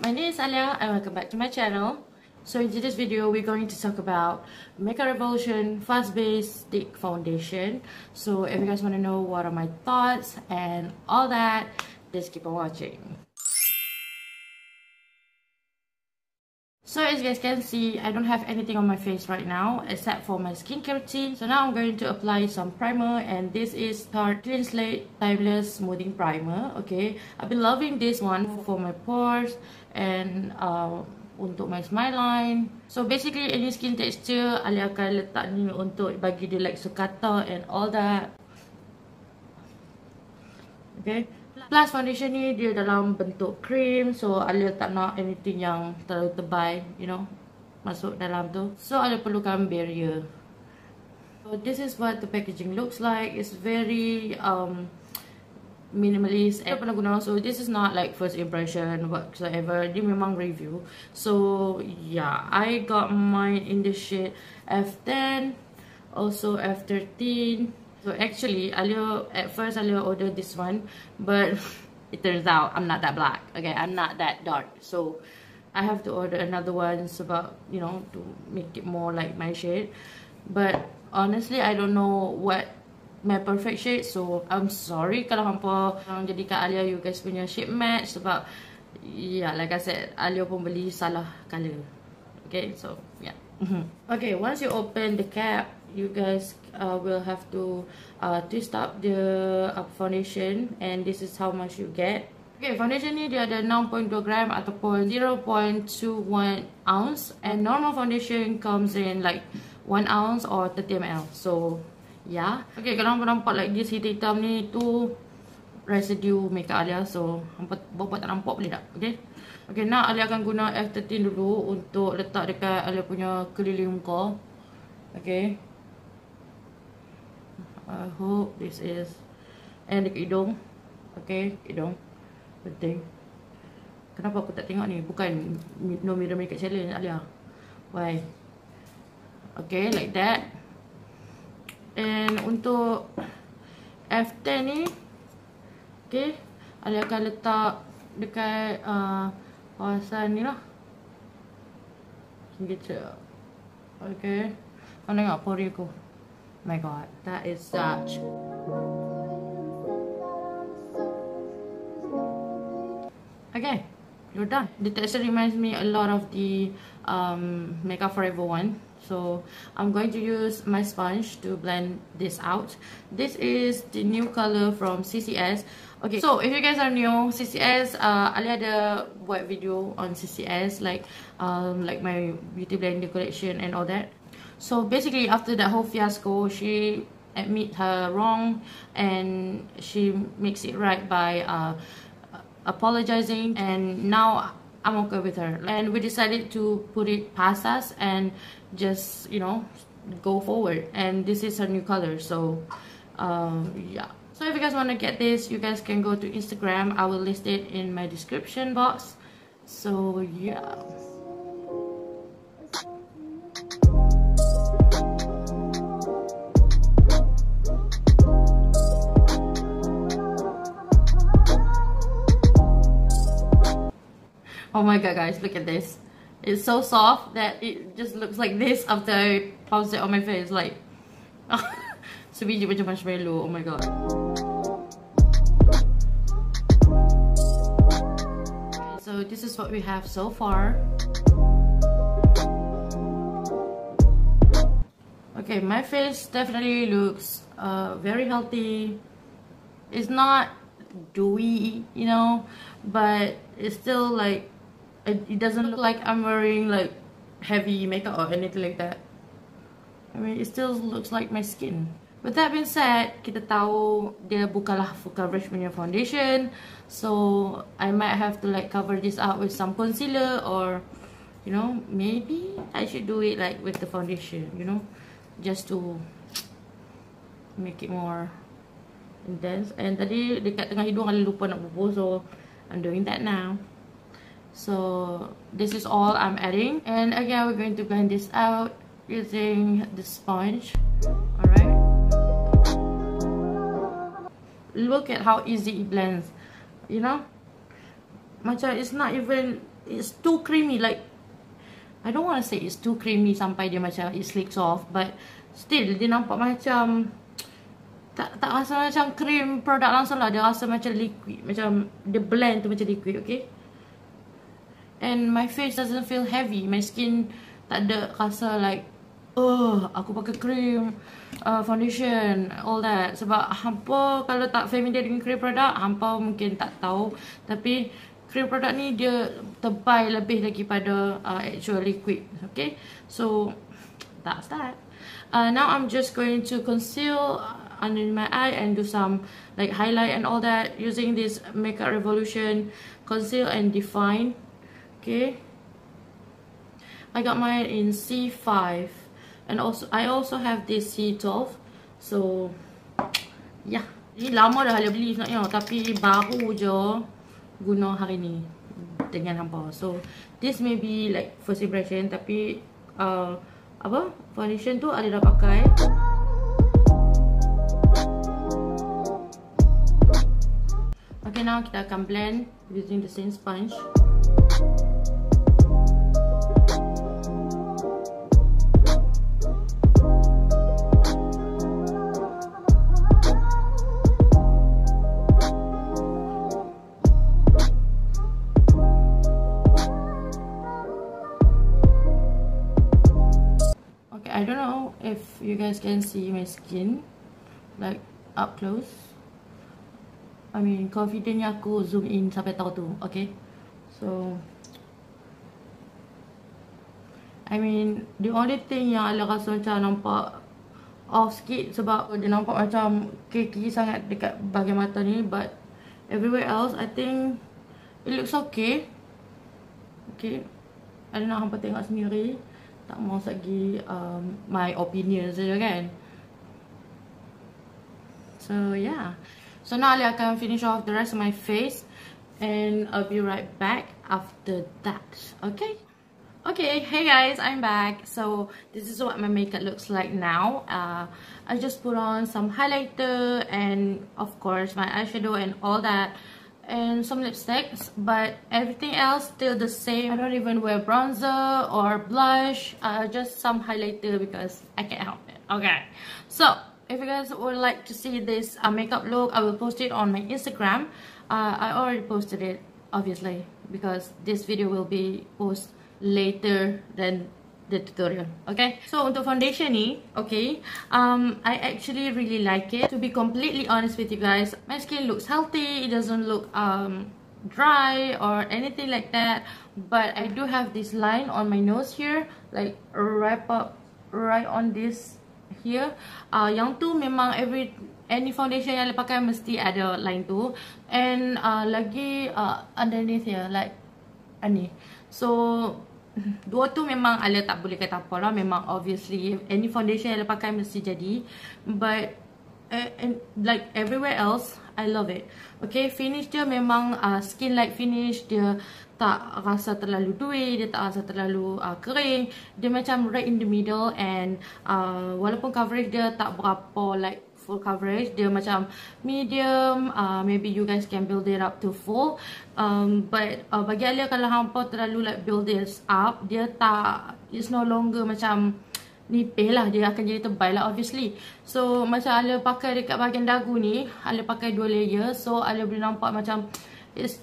my name is Alia and welcome back to my channel. So in this video, we're going to talk about Makeup Revolution Fast Base Stick Foundation. So if you guys want to know what are my thoughts and all that, just keep on watching. So as you guys can see, I don't have anything on my face right now except for my skincare routine. So now I'm going to apply some primer and this is Tarte Clean Slate Timeless Smoothing Primer. Okay, I've been loving this one for my pores and uh, untuk my smile line. So basically any skin texture, Alia akan letak ni untuk bagi dia like sukata and all that. Okay. Plus foundation ni dia dalam bentuk cream so Alia tak nak anything yang terlalu tebal, you know, masuk dalam tu. So Alia perlukan barrier. So this is what the packaging looks like. It's very um minimalist. Saya pernah guna so this is not like first impression whatsoever. Dia memang review. So yeah, I got mine in the shade F10, also F13. So actually, Alia, at first Alia ordered this one, but it turns out I'm not that black. Okay, I'm not that dark. So I have to order another one about, you know, to make it more like my shade. But honestly, I don't know what my perfect shade. So I'm sorry kalau hampa orang jadikan Alia you guys punya shade match sebab yeah, like I said, Alia pun beli salah color. Okay, so yeah. okay, once you open the cap, you guys uh, will have to uh, twist up the uh, foundation and this is how much you get Okay, foundation ni dia ada 6.2 gram ataupun 0.21 ounce and normal foundation comes in like 1 ounce or 30 ml. So, yeah. Okay, kalau nampak nampak like this hitam ni tu residue makeup Alia. So, nampak buat tak nampak boleh tak? Okay. Okay, nak Alia akan guna F13 dulu untuk letak dekat Alia punya keliling muka. Okay. I hope this is and hidung. Okay, hidung. Penting. Kenapa aku tak tengok ni? Bukan no mirror makeup challenge Alia. Why? Okay, like that. And untuk F10 ni Okay Alia akan letak Dekat uh, kawasan ni lah gitu okay kau tengok pori aku my god. That is such okay you're done. The texture reminds me a lot of the um, makeup forever one. So I'm going to use my sponge to blend this out. This is the new color from CCS Okay, so if you guys are new, CCS, uh, Ali ada buat video on CCS, like um, like my beauty blender collection and all that. So basically, after that whole fiasco, she admit her wrong and she makes it right by uh, apologizing. And now I'm okay with her. And we decided to put it past us and just, you know, go forward. And this is her new color, so um, yeah. So if you guys want to get this, you guys can go to Instagram. I will list it in my description box. So yeah. Oh my god guys, look at this. It's so soft that it just looks like this after I pounce it on my face. Like, sebiji macam marshmallow. Oh my god. so this is what we have so far okay my face definitely looks uh, very healthy it's not dewy you know but it's still like it, doesn't look like I'm wearing like heavy makeup or anything like that I mean it still looks like my skin With that being said, kita tahu dia bukanlah full coverage punya foundation. So, I might have to like cover this up with some concealer or, you know, maybe I should do it like with the foundation, you know. Just to make it more intense. And tadi dekat tengah hidung ada lupa nak bubuh. So, I'm doing that now. So, this is all I'm adding. And again, we're going to blend this out using the sponge. Alright. look at how easy it blends you know macam it's not even it's too creamy like I don't want to say it's too creamy sampai dia macam it slicks off but still dia nampak macam tak tak rasa macam cream produk langsung lah dia rasa macam liquid macam dia blend tu macam liquid okay and my face doesn't feel heavy. My skin tak ada rasa like oh aku pakai cream uh, foundation all that. Sebab hampa kalau tak familiar dengan cream produk hampa mungkin tak tahu. Tapi cream produk ni dia tebal lebih lagi pada uh, actual liquid okay? So that's that uh, now I'm just going to conceal under my eye and do some like highlight and all that using this makeup revolution conceal and define okay. I got mine in C5 and also I also have this C12 so yeah ni lama dah Halia beli sebenarnya tapi baru je guna hari ni dengan hampa. So this may be like first impression. Tapi uh, apa? Foundation tu ada dah pakai. Okay now kita akan blend using the same sponge you guys can see my skin like up close. I mean confidentnya aku zoom in sampai tahu tu okay? So I mean the only thing yang Ala rasa macam nampak off sikit sebab dia nampak macam keki sangat dekat bahagian mata ni but everywhere else I think it looks okay. Okay I don't know hampa tengok sendiri tak mau sagi um, my opinion saja kan. So yeah. So now I akan finish off the rest of my face and I'll be right back after that. Okay? Okay hey guys I'm back. So this is what my makeup looks like now. Uh, I just put on some highlighter and of course my eyeshadow and all that and some lipsticks but everything else still the same. I don't even wear bronzer or blush. Uh, just some highlighter because i can't help it. Okay. So if you guys would like to see this uh, makeup look i will post it on my instagram. Uh, i already posted it obviously because this video will be post later than the tutorial okay? So untuk foundation ni okay um i actually really like it. To be completely honest with you guys my skin looks healthy. It doesn't look um dry or anything like that. But i do have this line on my nose here like wrap up right on this here. Uh yang tu memang every any foundation yang pakai mesti ada line tu. And uh lagi uh underneath here like ani so Dua tu memang Alia tak boleh kata apa lah. Memang obviously Any foundation yang Alia pakai mesti jadi. But uh, and, Like everywhere else I love it. Okay finish dia memang uh, Skin like finish. Dia tak rasa terlalu dewy Dia tak rasa terlalu uh, kering. Dia macam right in the middle And uh, Walaupun coverage dia tak berapa Like full coverage. Dia macam medium uh, maybe you guys can build it up to full. Um, but uh, bagi Alia kalau hampa terlalu like build this up dia tak it's no longer macam nipih lah. Dia akan jadi tebal lah obviously. So macam Alia pakai dekat bahagian dagu ni Alia pakai dua layer. So Alia boleh nampak macam it's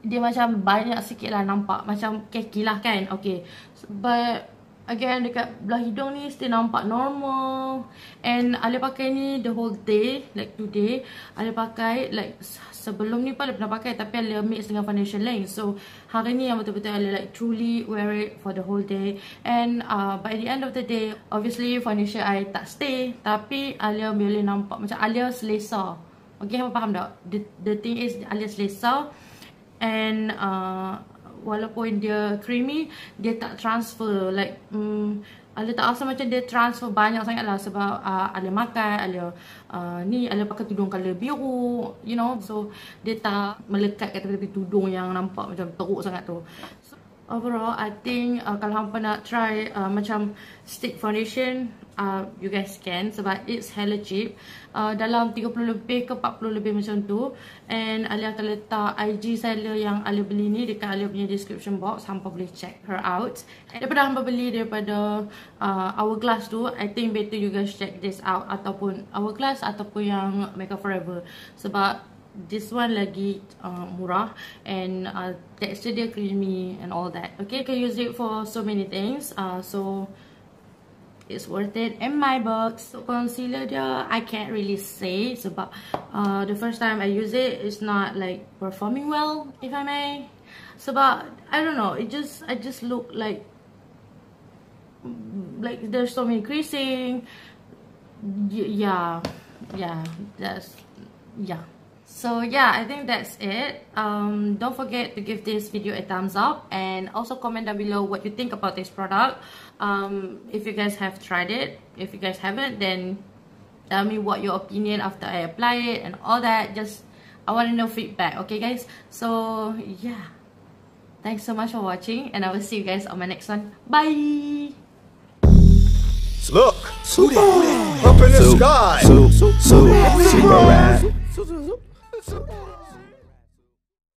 dia macam banyak sikit lah nampak macam keki lah kan? Okay. But Again dekat belah hidung ni still nampak normal. And Alia pakai ni the whole day Like today. Alia pakai like sebelum ni pun Alia pernah pakai Tapi Alia mix dengan foundation lain. So hari ni yang betul-betul Alia like truly wear it for the whole day. And uh, by the end of the day Obviously foundation I tak stay. Tapi Alia boleh nampak macam Alia selesa. Okay, apa faham tak? The, the thing is Alia selesa. And uh, walaupun dia creamy dia tak transfer like um, Alia tak rasa macam dia transfer banyak sangat lah sebab uh, Alia makan, Alia uh, ni Alia pakai tudung colour biru you know. So dia tak melekat kat tepi tudung yang nampak macam teruk sangat tu overall I think uh, kalau hampa nak try uh, macam stick foundation uh, you guys can sebab it's hella cheap. Uh, dalam 30 lebih ke 40 lebih macam tu. And Alia akan letak IG seller yang Alia beli ni dekat Alia punya description box. Hampa boleh check her out. And daripada hampa beli daripada uh, Hourglass tu I think better you guys check this out ataupun Hourglass ataupun yang Makeup Forever. Sebab this one lagi uh, murah and uh, texture dia creamy and all that. Okay you can use it for so many things. Uh, so it's worth it in my box. So concealer dia I can't really say. Sebab uh, the first time I use it it's not like performing well if I may. Sebab I don't know. It just I just look like like there's so many creasing. Yeah. Yeah that's yeah So yeah, I think that's it. Um, don't forget to give this video a thumbs up and also comment down below what you think about this product. Um, if you guys have tried it. If you guys haven't, then tell me what your opinion after I apply it and all that. Just, I want to know feedback, okay guys? So yeah, thanks so much for watching and I will see you guys on my next one. Bye! Look, up in the sky. Super rat. So